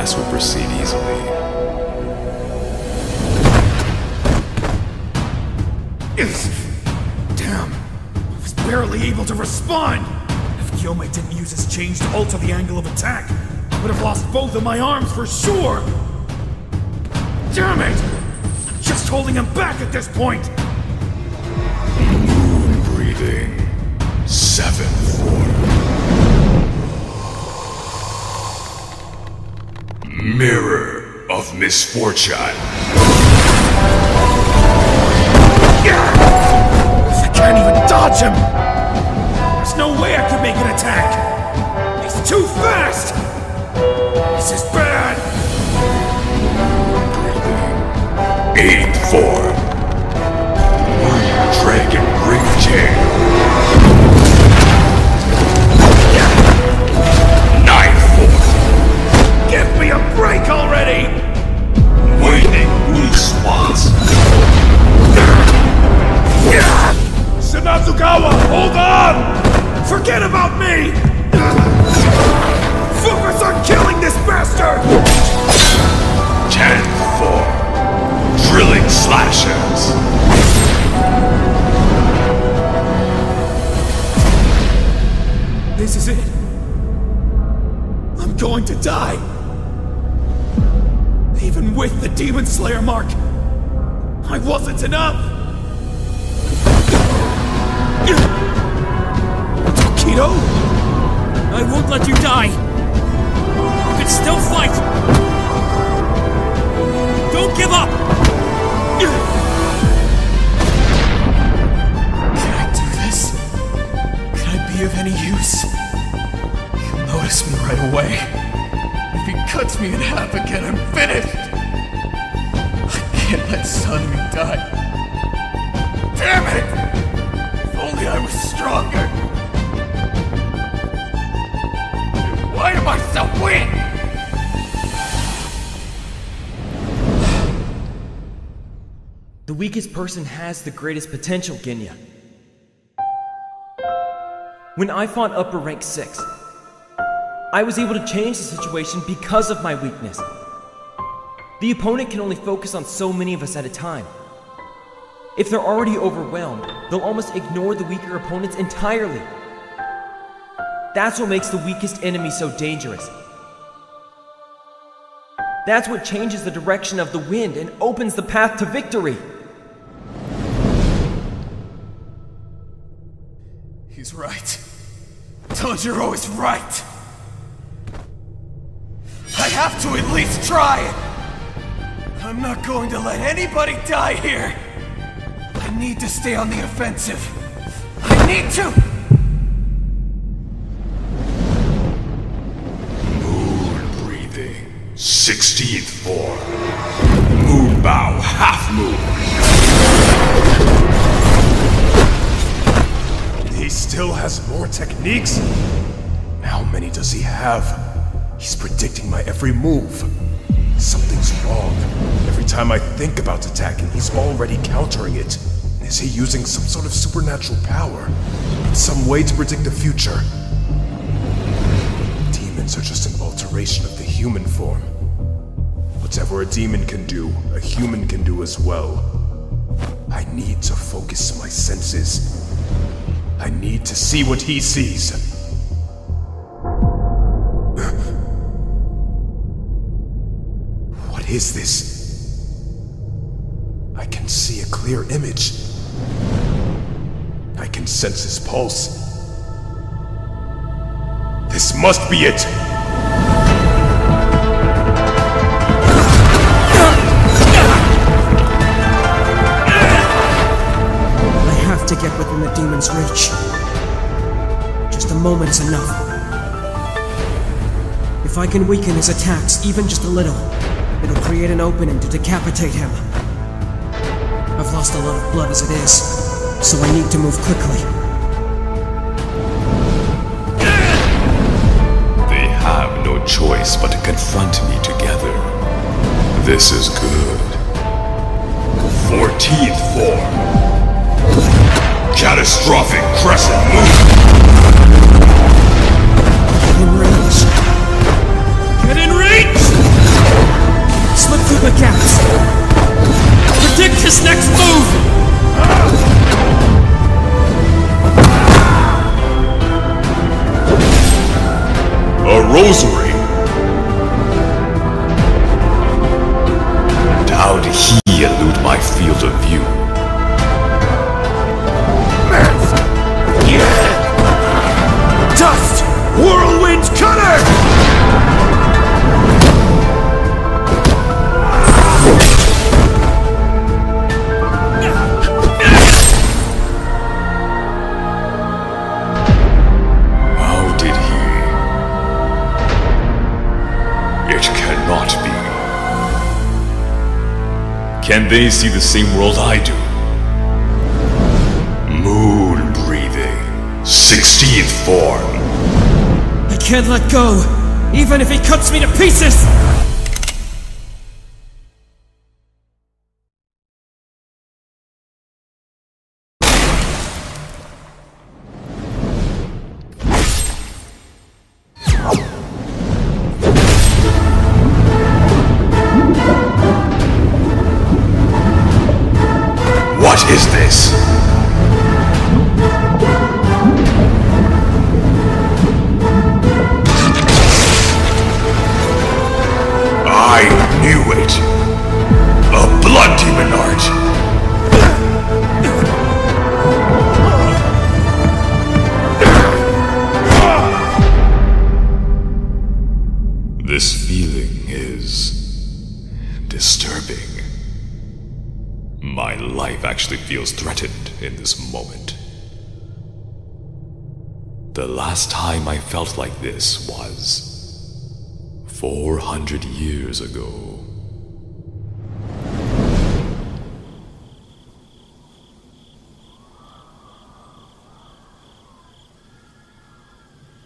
rest will proceed easily. Damn! I was barely able to respond! If Gyomei didn't use his change to alter the angle of attack, I would have lost both of my arms for sure! Damn it! I'm just holding him back at this point! Moon breathing. Seventh form. Mirror of misfortune. Bastard! Tenth. Drilling Slashers. This is it. I'm going to die. Even with the Demon Slayer mark, I wasn't enough. Tokito? I won't let you die! Can still fight! Don't give up! Can I do this? Can I be of any use? He'll notice me right away. If he cuts me in half again, I'm finished! I can't let Sonny die. Damn it! If only I was stronger! Why am I so weak? The weakest person has the greatest potential, Genya. When I fought upper rank 6, I was able to change the situation because of my weakness. The opponent can only focus on so many of us at a time. If they're already overwhelmed, they'll almost ignore the weaker opponents entirely. That's what makes the weakest enemy so dangerous. That's what changes the direction of the wind and opens the path to victory. Tanjiro is right. I have to at least try. I'm not going to let anybody die here. I need to stay on the offensive. I need to. Moon breathing. Sixteenth form. Moonbow half moon. Still has more techniques? How many does he have? He's predicting my every move. Something's wrong. Every time I think about attacking, he's already countering it. Is he using some sort of supernatural power? Some way to predict the future? Demons are just an alteration of the human form. Whatever a demon can do, a human can do as well. I need to focus my senses. I need to see what he sees. What is this? I can see a clear image. I can sense his pulse. This must be it! Within reach. Just a moment's enough. If I can weaken his attacks even just a little, it'll create an opening to decapitate him. I've lost a lot of blood as it is, so I need to move quickly. They have no choice but to confront me together. This is good. Fourteenth form. Catastrophic crescent moon. Can they see the same world I do? Moon breathing. 16th form. I can't let go, even if he cuts me to pieces! Is this? Actually feels threatened in this moment. The last time I felt like this was 400 years ago.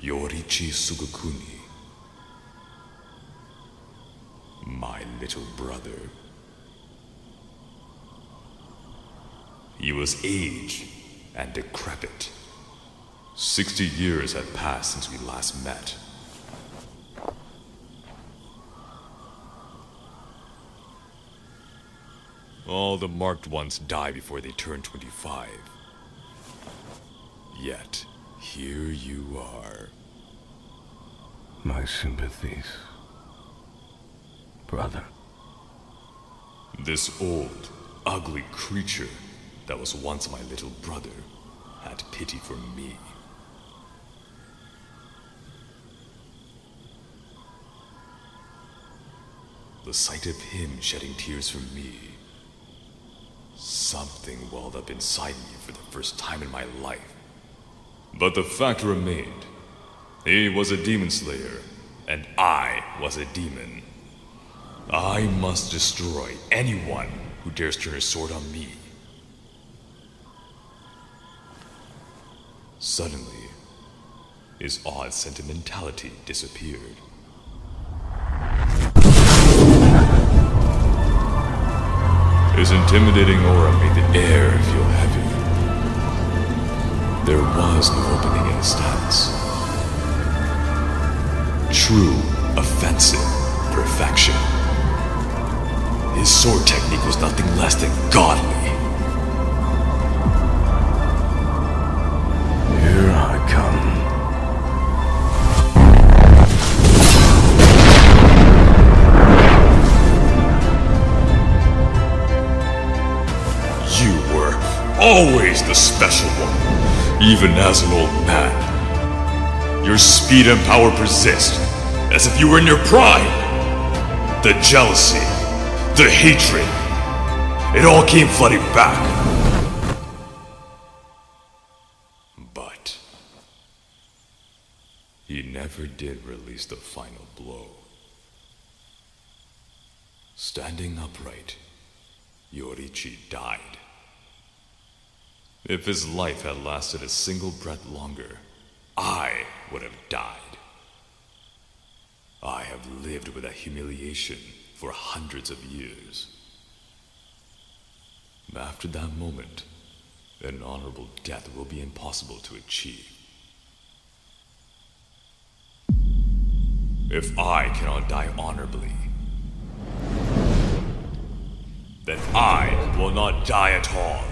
Yoriichi Tsugikuni. My little brother. He was aged and decrepit. Sixty years had passed since we last met. All the marked ones die before they turn 25. Yet, here you are. My sympathies. Brother. This old, ugly creature that was once my little brother had pity for me. The sight of him shedding tears for me, something welled up inside me for the first time in my life. But the fact remained he was a demon slayer, and I was a demon. I must destroy anyone who dares turn his sword on me. Suddenly, his odd sentimentality disappeared. His intimidating aura made the air feel heavy. There was no opening in his stance. True, offensive perfection. His sword technique was nothing less than godly. The special one, even as an old man. Your speed and power persist, as if you were in your prime. The jealousy, the hatred, it all came flooding back. But he never did release the final blow. Standing upright, Yoriichi died. If his life had lasted a single breath longer, I would have died. I have lived with that humiliation for hundreds of years. After that moment, an honorable death will be impossible to achieve. If I cannot die honorably, then I will not die at all.